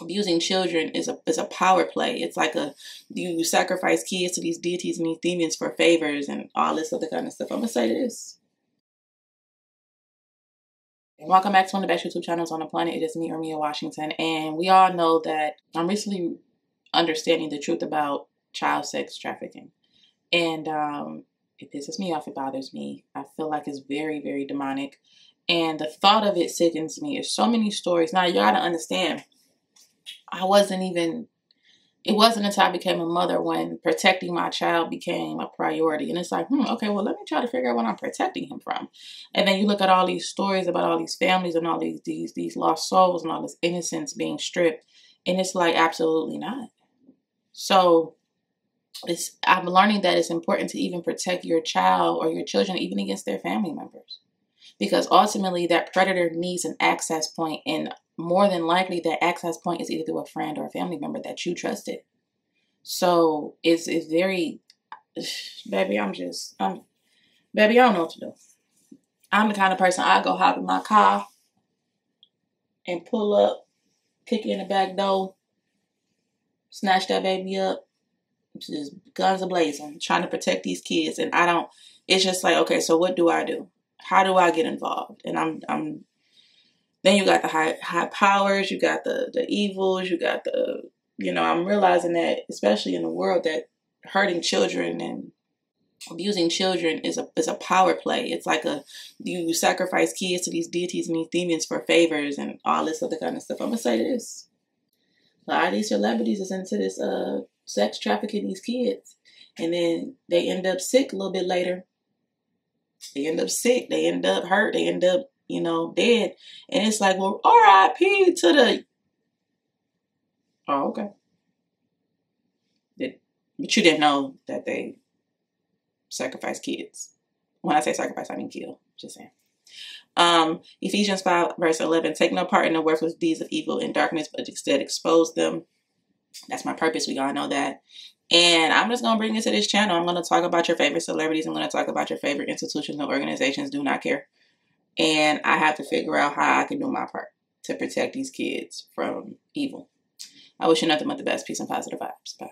abusing children is a is a power play. It's like a you sacrifice kids to these deities and these demons for favors and all this other kind of stuff. I'm gonna say this. Welcome back to one of the best YouTube channels on the planet. It is me, Ormia Washington, and we all know that I'm recently understanding the truth about child sex trafficking, and um, it pisses me off. It bothers me. I feel like it's very, very demonic, and the thought of it sickens me. There's so many stories. Now you gotta understand I wasn't even, it wasn't until I became a mother when protecting my child became a priority. And it's like, hmm, okay, well, let me try to figure out what I'm protecting him from. And then you look at all these stories about all these families and all these, these, these lost souls and all this innocence being stripped. And it's like, absolutely not. So it's, I'm learning that it's important to even protect your child or your children, even against their family members because ultimately that predator needs an access point and more than likely that access point is either through a friend or a family member that you trusted. So it's it's very baby i'm just i'm baby i don't know what to do. I'm the kind of person i go hop in my car and pull up kick in the back door snatch that baby up just guns a blazing trying to protect these kids. And i don't it's just like okay so what do i do? How do I get involved? And I'm I'm then you got the high high powers, you got the the evils, you got the you know, I'm realizing that especially in the world that hurting children and abusing children is a is a power play. It's like a you sacrifice kids to these deities and these demons for favors and all this other kind of stuff. I'm gonna say this. A lot of these celebrities is into this uh sex trafficking these kids. And then they end up sick a little bit later they end up sick, they end up hurt, they end up, you know, dead. And it's like, well, RIP to the. Oh, okay. But you didn't know that they sacrifice kids. When I say sacrifice, I mean kill. Just saying. Um, Ephesians 5, verse 11 Take no part in the worthless deeds of evil and darkness, but instead expose them. That's my purpose. We all know that. And I'm just going to bring you to this channel. I'm going to talk about your favorite celebrities. I'm going to talk about your favorite institutions and organizations. Do not care. And I have to figure out how I can do my part to protect these kids from evil. I wish you nothing but the best. Peace and positive vibes. Bye.